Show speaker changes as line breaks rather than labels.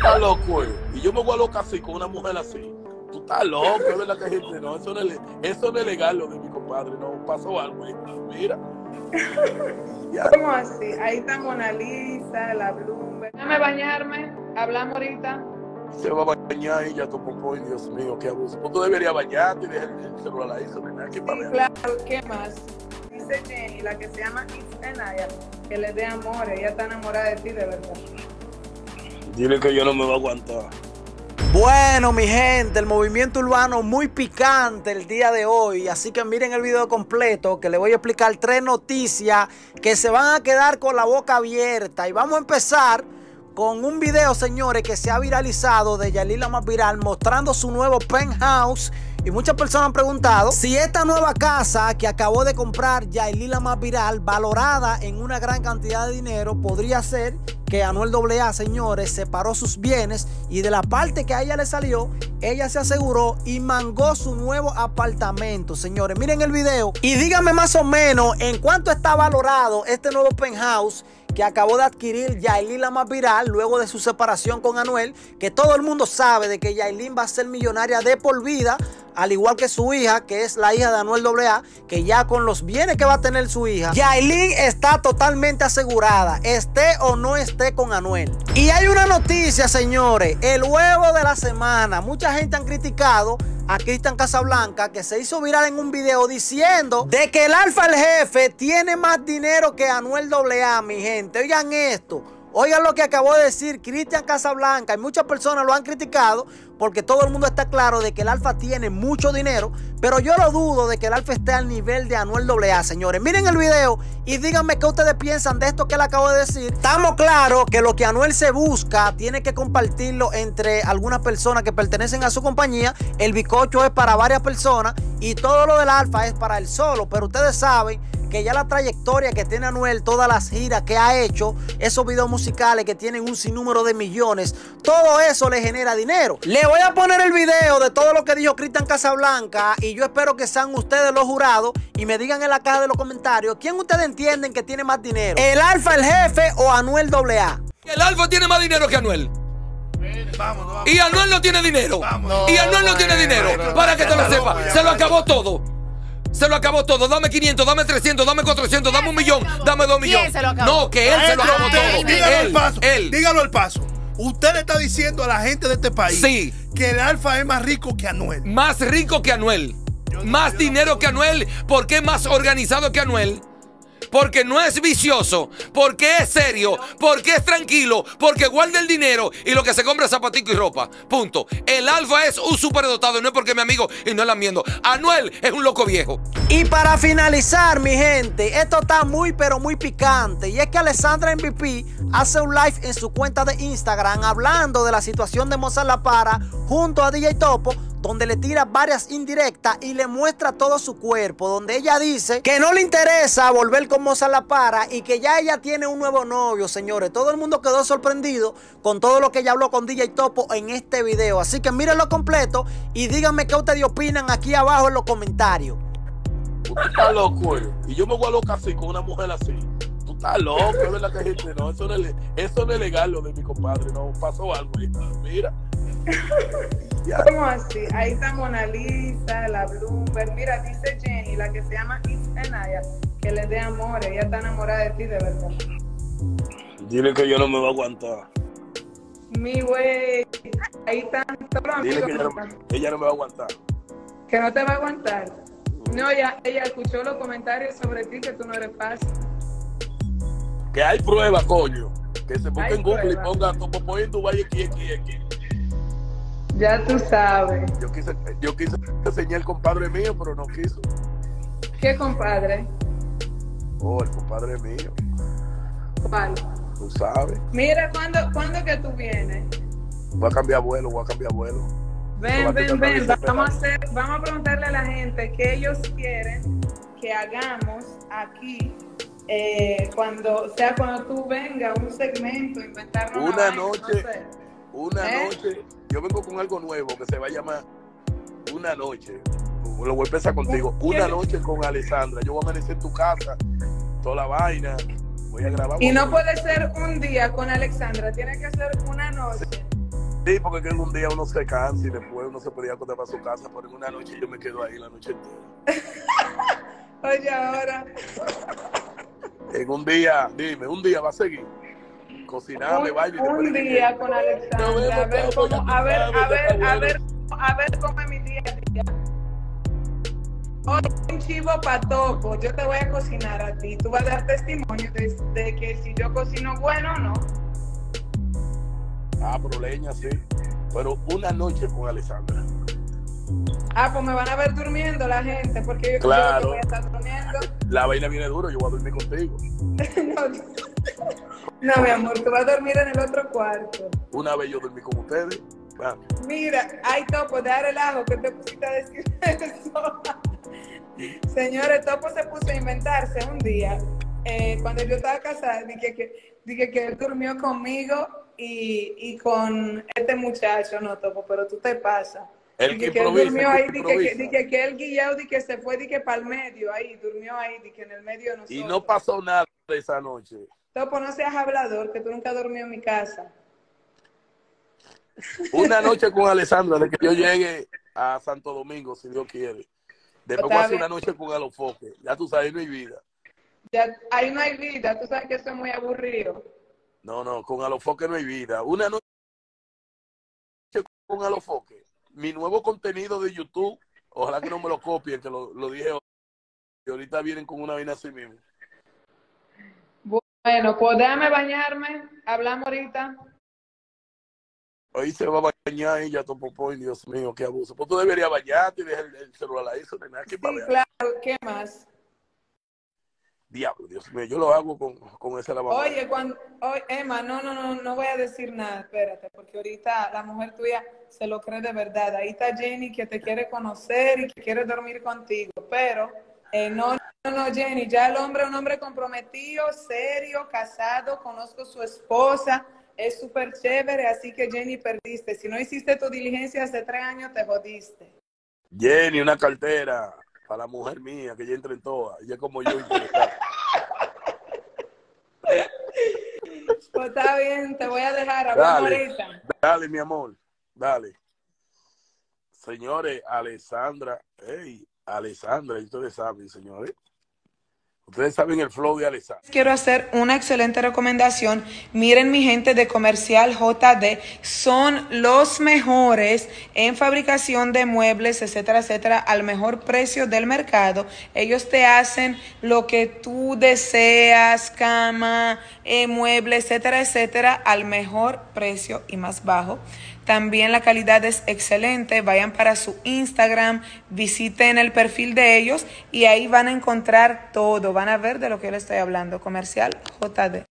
estás loco, eh. Y yo me voy a loca así con una mujer así. Tú estás loco, es verdad que gente, no, eso no es, eso no es legal lo de mi compadre, no, pasó algo ahí. Mira.
¿Cómo así? Ahí está Mona Lisa, la Bloomberg. Déjame bañarme, hablamos ahorita.
Se va a bañar y ya tu popó, y Dios mío, qué abuso. Pues tú deberías bañarte y dejar el celular ahí, eso nada que para ver.
Claro, ¿qué más? Dice Jenny, la que se llama Isenaya, que le dé amor, ella está enamorada de ti, de verdad.
Dile que yo no me voy a aguantar.
Bueno, mi gente, el movimiento urbano muy picante el día de hoy. Así que miren el video completo que le voy a explicar tres noticias que se van a quedar con la boca abierta. Y vamos a empezar con un video, señores, que se ha viralizado de Yalila más viral mostrando su nuevo penthouse. Y muchas personas han preguntado si esta nueva casa que acabó de comprar Yailila más viral, valorada en una gran cantidad de dinero, podría ser que Anuel AA, señores, separó sus bienes y de la parte que a ella le salió, ella se aseguró y mangó su nuevo apartamento, señores. Miren el video y díganme más o menos en cuánto está valorado este nuevo penthouse que acabó de adquirir Yailin la más viral luego de su separación con Anuel, que todo el mundo sabe de que Yailin va a ser millonaria de por vida, al igual que su hija, que es la hija de Anuel AA, que ya con los bienes que va a tener su hija, Yailin está totalmente asegurada, esté o no esté con Anuel. Y hay una noticia, señores, el huevo de la semana. Mucha gente han criticado a Cristian Casablanca que se hizo viral en un video diciendo de que el Alfa el jefe tiene más dinero que Anuel AA, mi gente. Oigan esto. Oigan lo que acabó de decir Cristian Casablanca. Y muchas personas lo han criticado porque todo el mundo está claro de que el Alfa tiene mucho dinero. Pero yo lo dudo de que el Alfa esté al nivel de Anuel AA, señores. Miren el video y díganme qué ustedes piensan de esto que él acabo de decir. Estamos claros que lo que Anuel se busca tiene que compartirlo entre algunas personas que pertenecen a su compañía. El bicocho es para varias personas y todo lo del Alfa es para él solo. Pero ustedes saben que ya la trayectoria que tiene Anuel, todas las giras que ha hecho, esos videos musicales que tienen un sinnúmero de millones, todo eso le genera dinero. Le voy a poner el video de todo lo que dijo Cristian Casablanca y yo espero que sean ustedes los jurados y me digan en la caja de los comentarios quién ustedes entienden que tiene más dinero, el Alfa el jefe o Anuel AA.
El Alfa tiene más dinero que Anuel.
Vamos, vamos.
Y Anuel no tiene dinero.
Vamos.
Y Anuel no tiene dinero. Para que te lo sepas. Se lo acabó todo. Se lo acabó todo. Dame 500, dame 300, dame 400, dame un millón, dame dos millones. No, que él se lo acabó todo.
Dígalo al
Él,
paso. Dígalo al paso. Usted le está diciendo a la gente de este país
Sí.
que el Alfa es más rico que Anuel.
Más rico que Anuel. Más dinero que Anuel. ¿Por qué más organizado que Anuel? Porque no es vicioso, porque es serio, porque es tranquilo, porque guarda el dinero y lo que se compra es zapatico y ropa. Punto. El Alfa es un superdotado y no es porque mi amigo y no es lamiendo. Anuel es un loco viejo.
Y para finalizar, mi gente, esto está muy pero muy picante. Y es que Alessandra MVP hace un live en su cuenta de Instagram hablando de la situación de Mozart La Para junto a DJ Topo, donde le tira varias indirectas y le muestra todo su cuerpo, donde ella dice que no le interesa volver con Mozart La Para y que ya ella tiene un nuevo novio, señores. Todo el mundo quedó sorprendido con todo lo que ella habló con DJ Topo en este video. Así que mírenlo completo y díganme qué ustedes opinan aquí abajo en los comentarios.
Tú estás loco, eh. Y yo me voy a loca así con una mujer así. Tú estás loco, es verdad que gente, no, eso no es, eso no es legal lo de mi compadre, no, pasó algo. Mira.
¿Cómo así? Ahí está Mona Lisa, la Bloomberg. Mira, dice Jenny, la que se llama Isenaya, que le dé amor, ella está enamorada de ti, de verdad.
Dile que yo no me voy a aguantar.
Mi güey, ahí están todos los
Dile
amigos
que ella no, ella no me va a aguantar.
que no te va a aguantar. No, ella, ella escuchó los comentarios sobre ti, que tú no eres fácil.
Que hay pruebas, coño. Que se ponga
Hay
en Google y ponga tu popó en
Ya tú sabes.
Yo quise, yo quise enseñar el compadre mío, pero no quiso.
¿Qué compadre?
Oh, el compadre mío,
¿Cuál?
tú sabes.
Mira, ¿cuándo, ¿cuándo que tú vienes?
Voy a cambiar vuelo, voy a cambiar vuelo.
Ven, ven, ven. Vamos a, hacer, vamos a preguntarle a la gente qué ellos quieren que hagamos aquí eh, cuando, o sea, cuando tú vengas, un segmento, inventarnos
Una noche.
no sé.
Una
¿Eh?
noche, yo vengo con algo nuevo que se va a llamar Una noche. Lo voy a empezar contigo.
¿Con
Una noche con Alessandra. Yo voy a amanecer en tu casa, toda la vaina. Voy a grabar.
Y no puede ser un día con Alexandra, tiene que ser una noche.
Sí, porque en un día uno se cansa y después uno se podía acostar para su casa, pero en una noche yo me quedo ahí la noche entera.
Oye, ahora,
En un día, dime, un día va a seguir. Cocinarme,
un,
baile
un
después
día con Alexandra, a ver cómo, a ver, a ver, a ver, a ver cómo es mi día a día. Oye, un chivo patoco, yo te voy a cocinar a ti. Tú vas a dar testimonio de, de que si yo cocino bueno o no.
Ah, pero leña, sí. Pero una noche con Alessandra.
Ah, pues me van a ver durmiendo la gente, porque yo,
Claro.
yo voy a estar durmiendo.
La vaina viene duro, yo voy a dormir contigo.
No, no, mi amor, tú vas a dormir en el otro cuarto.
Una vez yo dormí con ustedes. Ah,
Mira, ay, Topo, deja relajo que te pusiste a decir eso. Señores, Topo se puso a inventarse un día, eh, cuando yo estaba casada, dije que, dije que él durmió conmigo y, y con este muchacho, no, Topo, pero tú te pasas.
El
Dije
que
que él durmió
que
ahí, dije que,
improvisa.
dije que él guillado, dije que se fue, dije para el medio, ahí, durmió ahí, dije en el medio nosotros.
y no pasó nada esa noche.
Topo, no seas hablador, que tú nunca dormido en mi casa.
Una noche con Alessandra, de que yo llegue a Santo Domingo, si Dios quiere. Después voy a hacer una noche con Alofoque. Ya tú sabes, no hay vida.
Ya, ahí no hay vida, tú sabes que eso es muy aburrido.
No, no, con Alofoque no hay vida. Una noche con Alofoque. Mi nuevo contenido de YouTube, ojalá que no me lo copien, que lo, lo dije hoy. Y ahorita vienen con una vaina así mismo.
Bueno, pues déjame bañarme, hablamos ahorita.
Hoy se va a bañar y ya topó, Dios mío, qué abuso. Pues tú deberías bañarte y dejar el, el celular ahí, eso nada que
Sí, claro, ¿qué más?
Diablo, Dios mío, yo lo hago con, con ese lavador.
Oye, cuando, oye, Emma, no, no, no, no voy a decir nada, espérate, porque ahorita la mujer tuya se lo cree de verdad. Ahí está Jenny que te quiere conocer y que quiere dormir contigo, pero eh, no, no, no, Jenny, ya el hombre es un hombre comprometido, serio, casado, conozco su esposa, es súper chévere, así que Jenny perdiste. Si no hiciste tu diligencia hace tres años, te jodiste.
Jenny, una cartera para la mujer mía, que ella entre en todas. Ella como yo.
Pues está bien, te voy a dejar, hablamos
Dale.
ahorita.
Dale, mi amor, dale. Señores, Alessandra, hey, Alessandra, ustedes saben, señores. Ustedes saben el flow de Alessandra.
Quiero hacer una excelente recomendación. Miren mi gente de Comercial JD. Son los mejores en fabricación de muebles, etcétera, etcétera, al mejor precio del mercado. Ellos te hacen lo que tú deseas, cama, eh, mueble, etcétera, etcétera, al mejor precio y más bajo. También la calidad es excelente. Vayan para su Instagram, visiten el perfil de ellos y ahí van a encontrar todo. Van a ver de lo que yo les estoy hablando. Comercial JD.